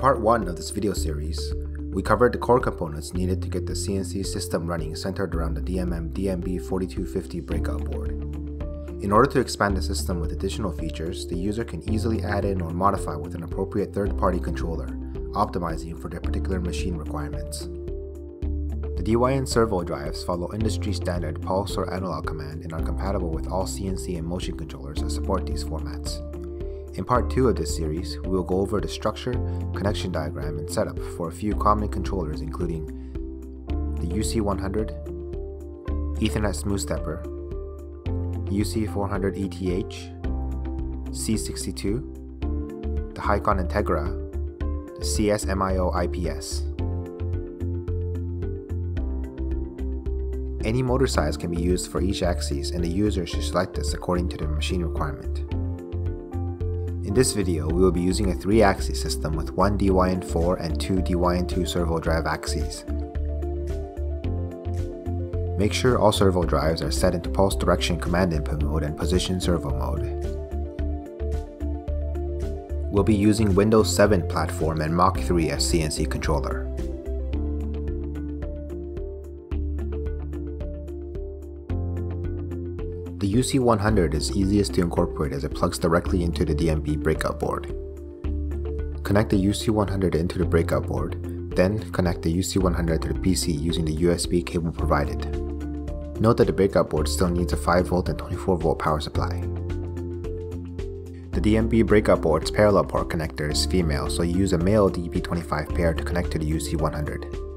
part 1 of this video series, we covered the core components needed to get the CNC system running centered around the DMM DMB4250 breakout board. In order to expand the system with additional features, the user can easily add in or modify with an appropriate third-party controller, optimizing for their particular machine requirements. The DYN servo drives follow industry standard pulse or analog command and are compatible with all CNC and motion controllers that support these formats. In part 2 of this series, we will go over the structure, connection diagram, and setup for a few common controllers including the UC100, Ethernet Smooth Stepper, UC400 ETH, C62, the HiCON Integra, the CSMIO IPS. Any motor size can be used for each axis and the user should select this according to their machine requirement. In this video, we will be using a 3-axis system with one DYN4 and two DYN2 servo drive axes. Make sure all servo drives are set into pulse direction command input mode and position servo mode. We'll be using Windows 7 platform and Mach 3 as CNC controller. The UC100 is easiest to incorporate as it plugs directly into the DMB breakout board. Connect the UC100 into the breakout board, then connect the UC100 to the PC using the USB cable provided. Note that the breakout board still needs a 5V and 24V power supply. The DMB breakout board's parallel port connector is female, so you use a male DB25 pair to connect to the UC100.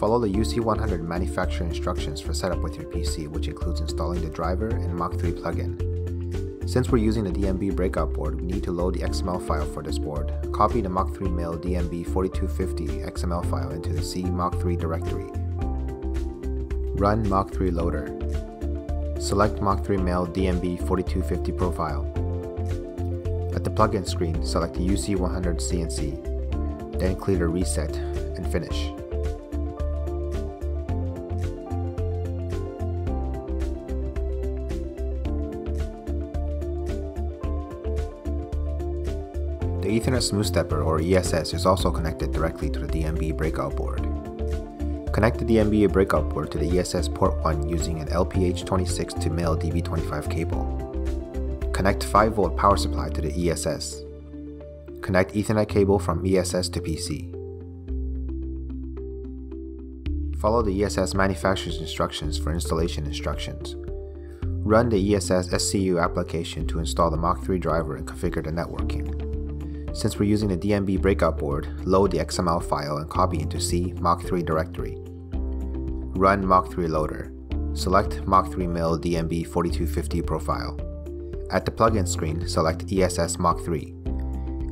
Follow the UC100 manufacturer instructions for setup with your PC, which includes installing the driver and Mach 3 plugin. Since we're using the DMB breakout board, we need to load the XML file for this board. Copy the Mach 3 Mill DMB 4250 XML file into the C Mach 3 directory. Run Mach 3 Loader. Select Mach 3 Mill DMB 4250 profile. At the plugin screen, select the UC100 CNC, then clear the reset and finish. Ethernet Smooth Stepper or ESS is also connected directly to the DMB breakout board. Connect the DMB breakout board to the ESS port 1 using an LPH26 to male DB25 cable. Connect 5V power supply to the ESS. Connect Ethernet cable from ESS to PC. Follow the ESS manufacturer's instructions for installation instructions. Run the ESS SCU application to install the Mach 3 driver and configure the networking. Since we're using the DMB breakout board, load the XML file and copy into C Mach 3 directory. Run Mach 3 loader. Select Mach 3 Mill DMB 4250 profile. At the plugin screen, select ESS Mach 3.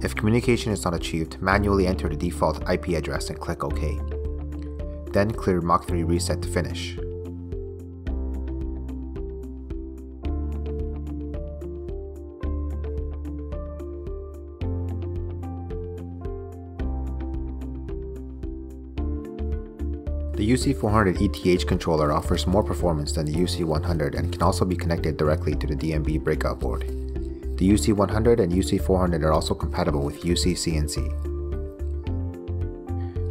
If communication is not achieved, manually enter the default IP address and click OK. Then clear Mach 3 reset to finish. The UC400 ETH controller offers more performance than the UC100 and can also be connected directly to the DMB breakout board. The UC100 and UC400 are also compatible with UC-CNC.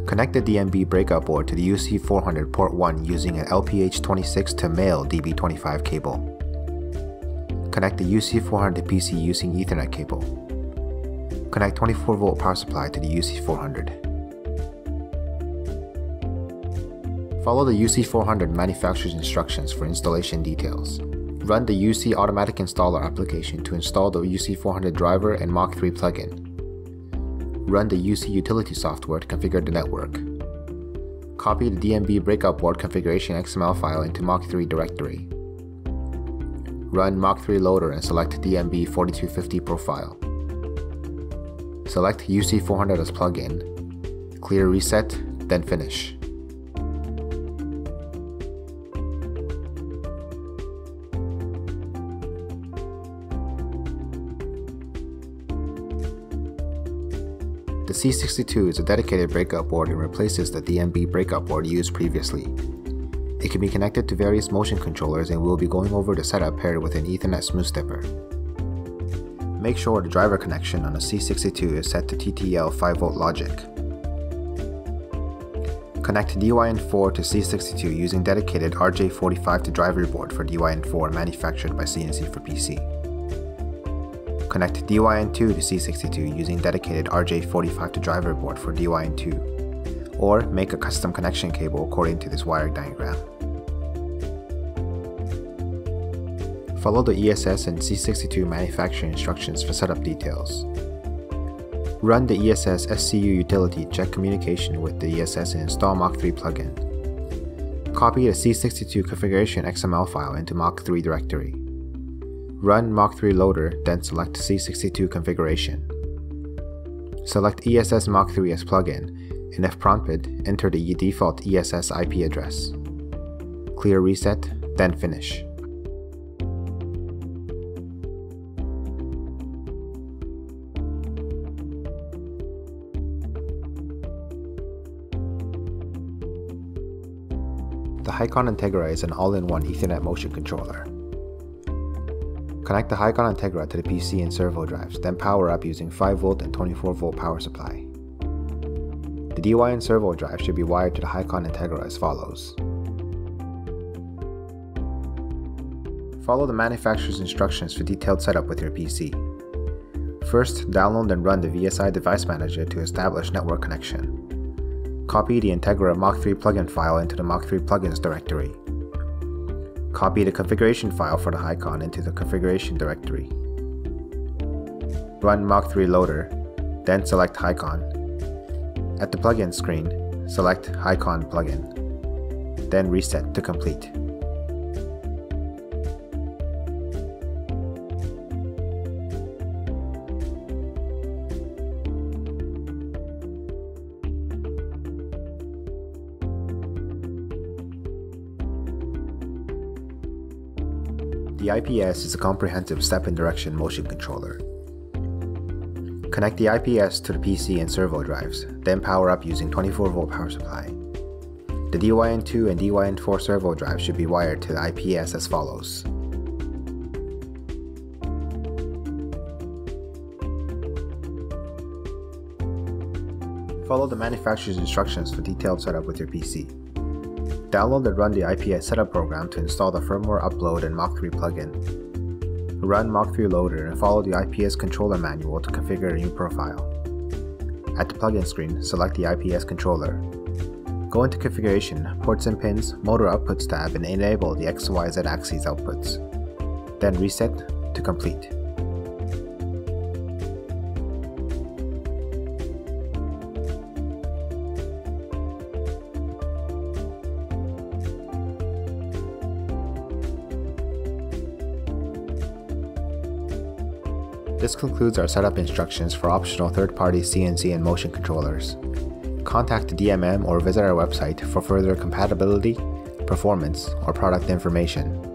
Connect the DMB breakout board to the UC400 port 1 using an LPH26 to male DB25 cable. Connect the UC400 to PC using Ethernet cable. Connect 24V power supply to the UC400. Follow the UC400 manufacturer's instructions for installation details. Run the UC Automatic Installer application to install the UC400 driver and Mach 3 plugin. Run the UC Utility software to configure the network. Copy the DMB breakout board configuration XML file into Mach 3 directory. Run Mach 3 loader and select DMB 4250 profile. Select UC400 as plugin. Clear reset, then finish. The C62 is a dedicated breakout board and replaces the DMB breakout board used previously. It can be connected to various motion controllers and we will be going over the setup paired with an Ethernet smooth stepper. make sure the driver connection on the C62 is set to TTL 5V logic. Connect DYN4 to C62 using dedicated RJ45 to driver board for DYN4 manufactured by CNC for PC. Connect DYN2 to C62 using dedicated RJ45 to driver board for DYN2, or make a custom connection cable according to this wire diagram. Follow the ESS and C62 manufacturing instructions for setup details. Run the ESS SCU utility check communication with the ESS and install Mach 3 plugin. Copy the C62 configuration XML file into Mach 3 directory. Run Mach 3 loader, then select C62 configuration. Select ESS Mach 3 as plugin, and if prompted, enter the default ESS IP address. Clear reset, then finish. The HiCON Integra is an all-in-one Ethernet motion controller. Connect the HiCON Integra to the PC and servo drives, then power up using 5V and 24V power supply. The DYN servo drive should be wired to the HiCON Integra as follows. Follow the manufacturer's instructions for detailed setup with your PC. First, download and run the VSI Device Manager to establish network connection. Copy the Integra Mach 3 plugin file into the Mach 3 plugins directory. Copy the configuration file for the HiCON into the configuration directory. Run Mach 3 loader, then select HiCON. At the plugin screen, select HiCON plugin, then reset to complete. The IPS is a comprehensive step and direction motion controller. Connect the IPS to the PC and servo drives, then power up using 24V power supply. The DYN2 and DYN4 servo drives should be wired to the IPS as follows. Follow the manufacturer's instructions for detailed setup with your PC. Download and run the IPS setup program to install the firmware upload and Mach 3 plugin. Run Mach 3 loader and follow the IPS controller manual to configure a new profile. At the plugin screen, select the IPS controller. Go into Configuration, Ports and Pins, Motor Outputs tab and enable the XYZ axes outputs. Then reset to complete. This concludes our setup instructions for optional third-party CNC and motion controllers. Contact DMM or visit our website for further compatibility, performance, or product information.